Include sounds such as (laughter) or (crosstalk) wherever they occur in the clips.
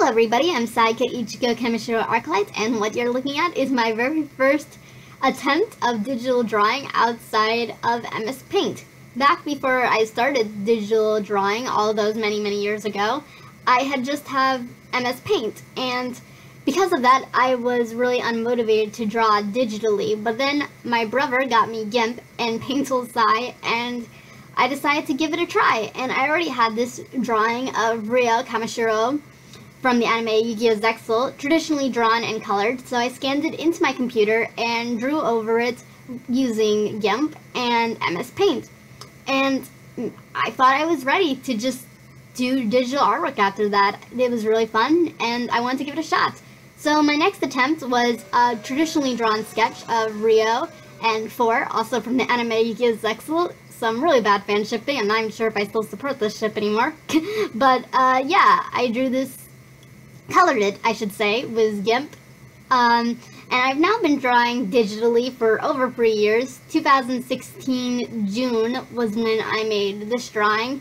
Hello everybody, I'm Sayaka Ichigo Kamishiro Arclight, and what you're looking at is my very first attempt of digital drawing outside of MS Paint. Back before I started digital drawing, all those many, many years ago, I had just have MS Paint, and because of that, I was really unmotivated to draw digitally, but then my brother got me GIMP and Paint Tool Sai, and I decided to give it a try, and I already had this drawing of Rio Kamishiro from the anime Yu-Gi-Oh! Zexal, traditionally drawn and colored, so I scanned it into my computer and drew over it using GIMP and MS Paint. And I thought I was ready to just do digital artwork after that. It was really fun, and I wanted to give it a shot. So my next attempt was a traditionally drawn sketch of Rio and 4, also from the anime Yu-Gi-Oh! Zexal, some really bad fan shipping. I'm not even sure if I still support this ship anymore. (laughs) but uh, yeah, I drew this colored it, I should say, with GIMP. Um, and I've now been drawing digitally for over three years. 2016 June was when I made this drawing,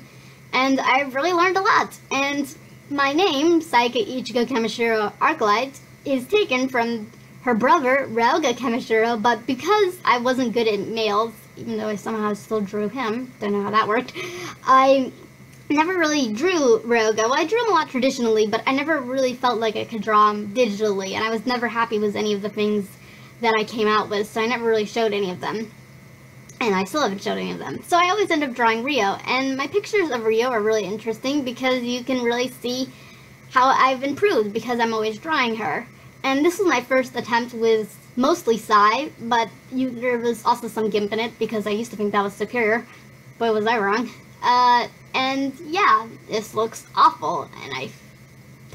and I've really learned a lot. And my name, Sayaka Ichigo Kamishiro Arclight, is taken from her brother, Ryoga Kamishiro, but because I wasn't good at males, even though I somehow still drew him, don't know how that worked, I never really drew Ryoga. Well, I drew him a lot traditionally, but I never really felt like I could draw him digitally, and I was never happy with any of the things that I came out with, so I never really showed any of them. And I still haven't showed any of them. So I always end up drawing Rio, and my pictures of Rio are really interesting because you can really see how I've improved because I'm always drawing her. And this was my first attempt with mostly Sai, but you, there was also some GIMP in it because I used to think that was superior. Boy, was I wrong. Uh, and yeah, this looks awful, and I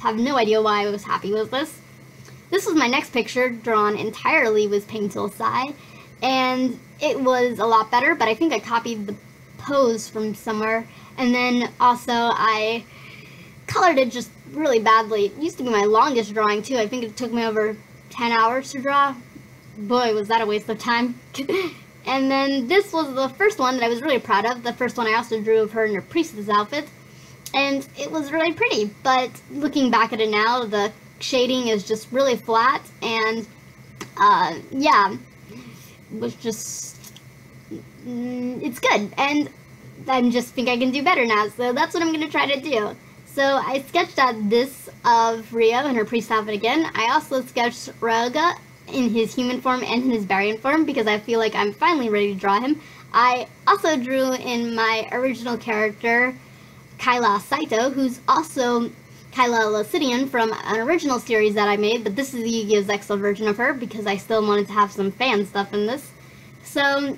have no idea why I was happy with this. This was my next picture, drawn entirely with Paint Tool Sai, and it was a lot better, but I think I copied the pose from somewhere, and then also I colored it just really badly. It used to be my longest drawing, too. I think it took me over 10 hours to draw. Boy, was that a waste of time. (laughs) And then this was the first one that I was really proud of. The first one I also drew of her in her priestess outfit. And it was really pretty, but looking back at it now, the shading is just really flat, and uh, yeah, was just, mm, it's good, and I just think I can do better now, so that's what I'm going to try to do. So I sketched out this of Rio in her priest outfit again. I also sketched Ryoga in his human form and in his Barian form because I feel like I'm finally ready to draw him. I also drew in my original character, Kaila Saito, who's also Kaila Locidian from an original series that I made, but this is the Yu-Gi-Oh! Zexal version of her because I still wanted to have some fan stuff in this. So,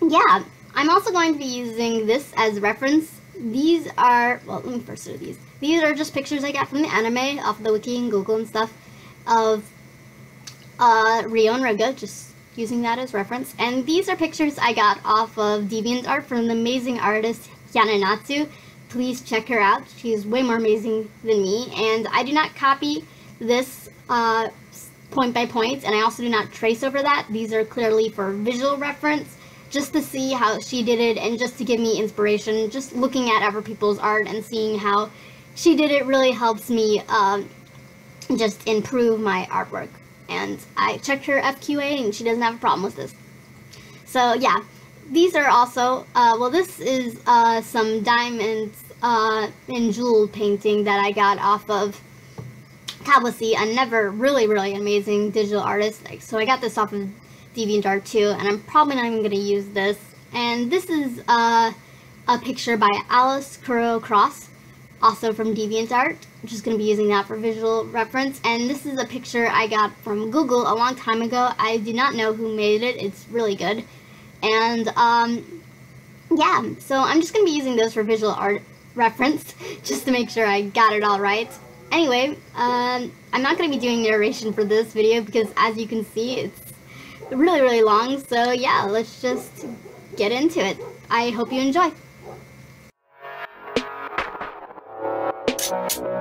yeah, I'm also going to be using this as reference. These are, well, let me first do these. These are just pictures I got from the anime off the wiki and Google and stuff of uh, Rio and Ryoga, just using that as reference. And these are pictures I got off of DeviantArt from the amazing artist Hyana Natsu. Please check her out. She's way more amazing than me. And I do not copy this uh, point by point, and I also do not trace over that. These are clearly for visual reference, just to see how she did it and just to give me inspiration. Just looking at other people's art and seeing how she did it really helps me um, just improve my artwork and I checked her FQA and she doesn't have a problem with this. So yeah, these are also, uh, well this is uh, some diamonds uh, and jewel painting that I got off of Tablecy, another really, really amazing digital artist. So I got this off of DeviantArt too, and I'm probably not even going to use this. And this is uh, a picture by Alice Kuro Cross also from DeviantArt. I'm just going to be using that for visual reference. And this is a picture I got from Google a long time ago. I do not know who made it. It's really good. And, um, yeah, so I'm just going to be using those for visual art reference, (laughs) just to make sure I got it all right. Anyway, um, I'm not going to be doing narration for this video because, as you can see, it's really, really long. So, yeah, let's just get into it. I hope you enjoy. Thank you.